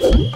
Bye.